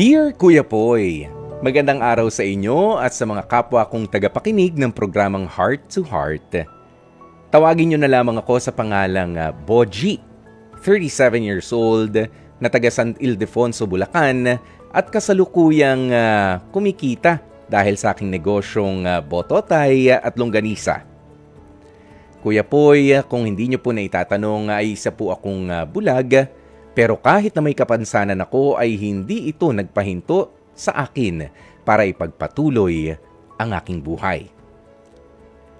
Dear Kuya Poy, magandang araw sa inyo at sa mga kapwa kong tagapakinig ng programang Heart to Heart. Tawagin niyo na lamang ako sa pangalang uh, Boji, 37 years old, na taga San Ildefonso, Bulacan at kasalukuyang uh, kumikita dahil sa aking negosyong uh, bototay at longganisa. Kuya Poy, kung hindi niyo po na itatanong ay isa po akong uh, bulag, pero kahit na may kapansanan ako ay hindi ito nagpahinto sa akin para ipagpatuloy ang aking buhay.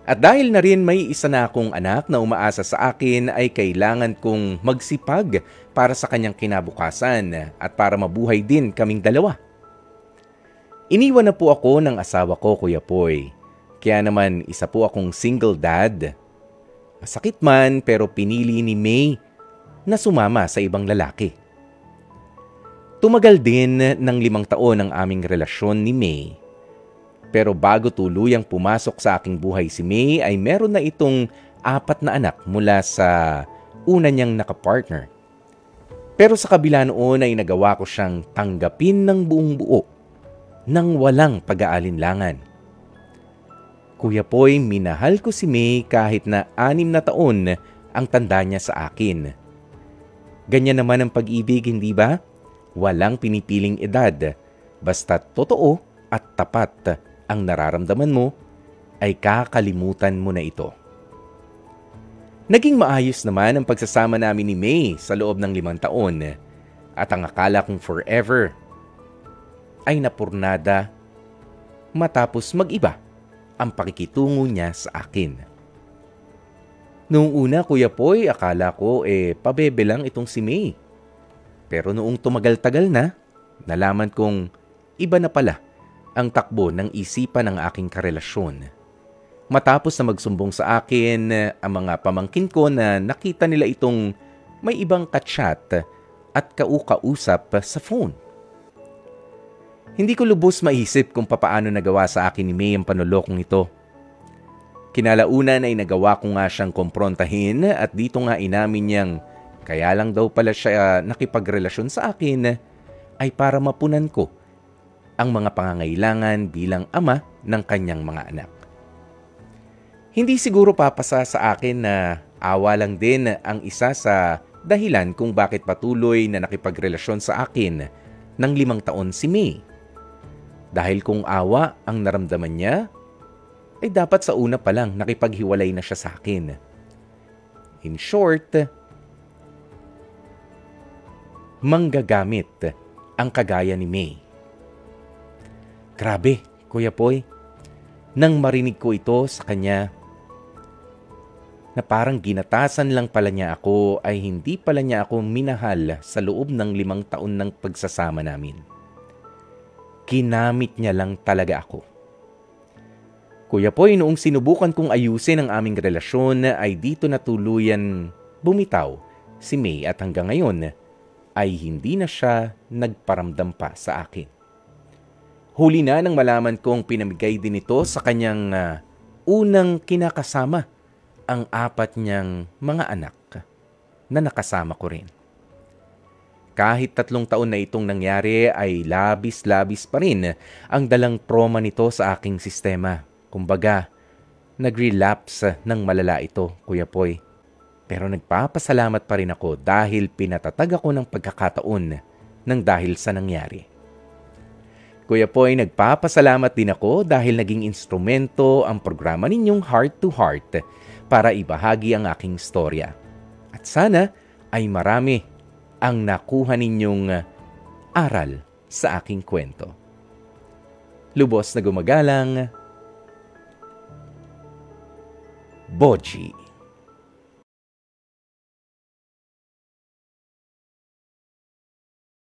At dahil na rin may isa na akong anak na umaasa sa akin ay kailangan kong magsipag para sa kanyang kinabukasan at para mabuhay din kaming dalawa. Iniwan na po ako ng asawa ko, Kuya Poy. Kaya naman isa po akong single dad Masakit man pero pinili ni May na sumama sa ibang lalaki. Tumagal din ng limang taon ang aming relasyon ni May. Pero bago tuluyang pumasok sa aking buhay si May ay meron na itong apat na anak mula sa una niyang nakapartner. Pero sa kabila noon ay nagawa ko siyang tanggapin ng buong buo nang walang pag-aalinlangan. Kuya Poy, minahal ko si May kahit na anim na taon ang tanda niya sa akin. Ganyan naman ang pag-ibig, hindi ba? Walang pinipiling edad. Basta totoo at tapat ang nararamdaman mo, ay kakalimutan mo na ito. Naging maayos naman ang pagsasama namin ni May sa loob ng limang taon at ang akala kong forever ay napurnada matapos mag-iba ang pakikitungo niya sa akin. Noong una, Kuya Poy, akala ko eh pabebe lang itong si May. Pero noong tumagal-tagal na, nalaman kong iba na pala ang takbo ng isipan ng aking karelasyon. Matapos na magsumbong sa akin ang mga pamangkin ko na nakita nila itong may ibang kachat at kaukausap sa phone. Hindi ko lubos maisip kung papaano nagawa sa akin ni May ang panulokong ito. Kinalaunan ay nagawa ko nga siyang komprontahin at dito nga inamin niyang kaya lang daw pala siya uh, nakipagrelasyon sa akin ay para mapunan ko ang mga pangangailangan bilang ama ng kanyang mga anak. Hindi siguro papasa sa akin na awa lang din ang isa sa dahilan kung bakit patuloy na nakipagrelasyon sa akin ng limang taon si May. Dahil kung awa ang naramdaman niya, ay dapat sa una pa lang nakipaghiwalay na siya sa akin. In short, manggagamit ang kagaya ni May. Grabe, Kuya Poy. Nang marinig ko ito sa kanya, na parang ginatasan lang pala niya ako ay hindi pala niya ako minahal sa loob ng limang taon ng pagsasama namin ginamit niya lang talaga ako. Kuya Poy, noong sinubukan kong ayusin ang aming relasyon ay dito na tuluyan bumitaw si May at hanggang ngayon ay hindi na siya nagparamdam pa sa akin. Huli na nang malaman kong pinamigay din ito sa kanyang uh, unang kinakasama ang apat niyang mga anak na nakasama ko rin. Kahit tatlong taon na itong nangyari ay labis-labis pa rin ang dalang trauma nito sa aking sistema. Kumbaga, nag-relapse ng malala ito, Kuya Poy. Pero nagpapasalamat pa rin ako dahil pinatatag ako ng pagkakataon ng dahil sa nangyari. Kuya Poy, nagpapasalamat din ako dahil naging instrumento ang programa ninyong Heart to Heart para ibahagi ang aking storya. At sana ay marami ang nakuha ninyong aral sa aking kwento. Lubos na gumagalang, Boji.